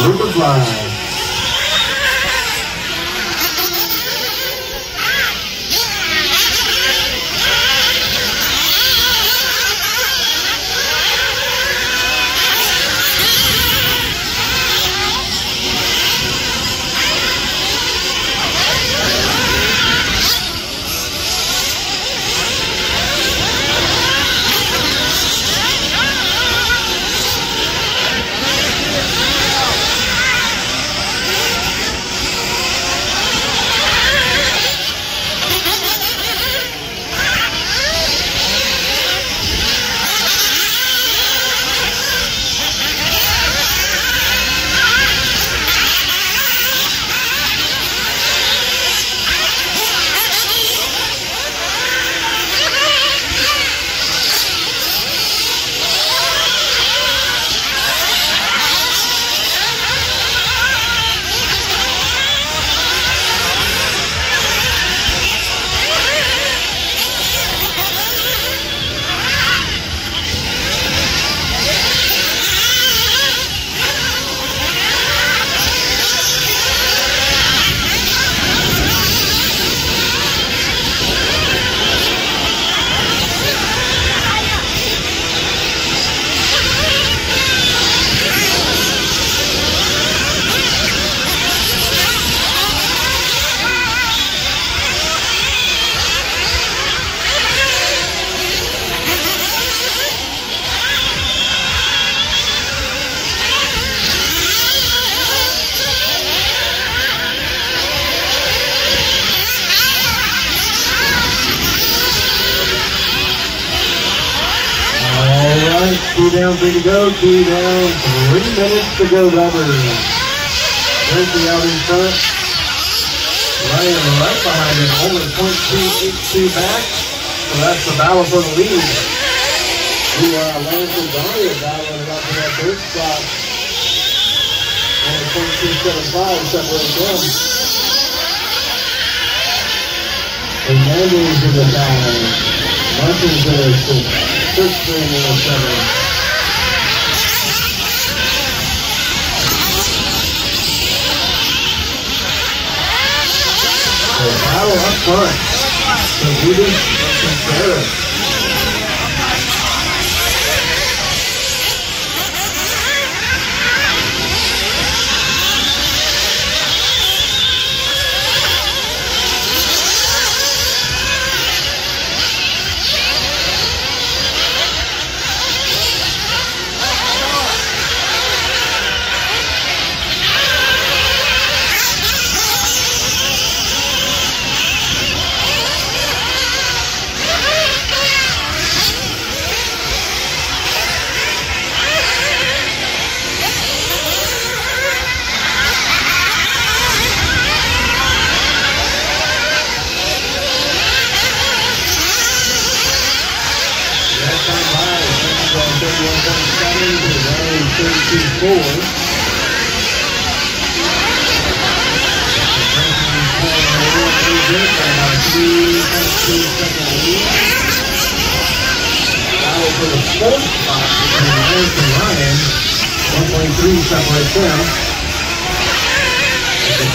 Live. Two down, three to go. Two down, three minutes to go, Robert. Lindsay out in front. Ryan right behind him, only .282 back. So that's the battle for the lead. We are uh, Lance and Daria battling about for that third spot. Only .275 separates them. And Mandy's in the battle. Much is there 1607. The Battle of Front, the leaders of Barrett. 30 the 1.3 separates them.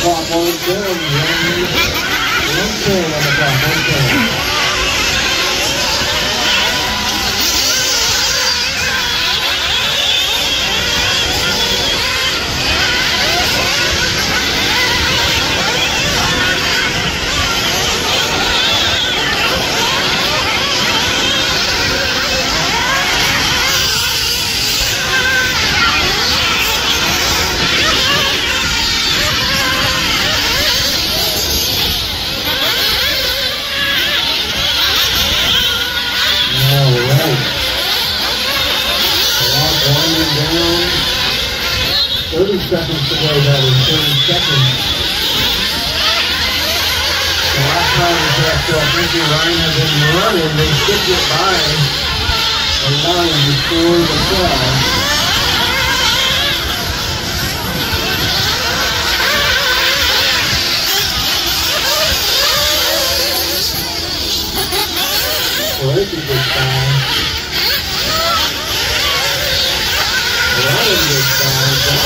Clock on them. One, one on the clock, one 30 seconds to go, that is 30 seconds. The last time we passed off Ricky Ryan has been running, they skipped it by a line before the call. Ricky gets down. Ryan gets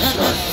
start.